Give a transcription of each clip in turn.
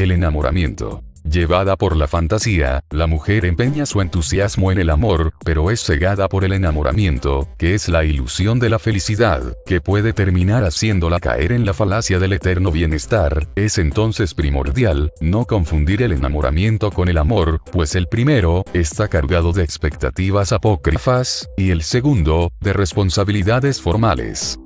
El enamoramiento. Llevada por la fantasía, la mujer empeña su entusiasmo en el amor, pero es cegada por el enamoramiento, que es la ilusión de la felicidad, que puede terminar haciéndola caer en la falacia del eterno bienestar, es entonces primordial, no confundir el enamoramiento con el amor, pues el primero, está cargado de expectativas apócrifas, y el segundo, de responsabilidades formales.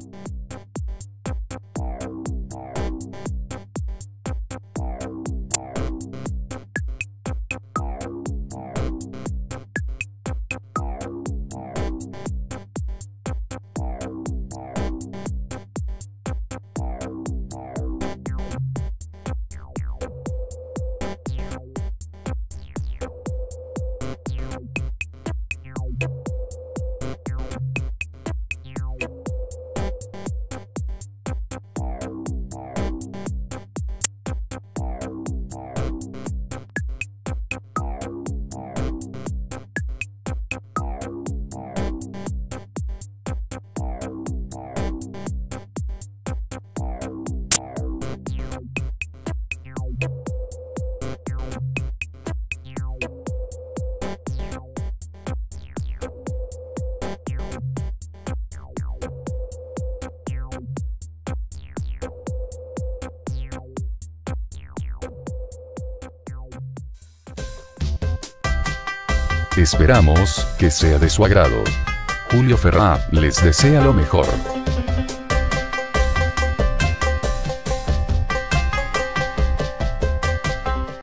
Esperamos que sea de su agrado. Julio Ferrá les desea lo mejor.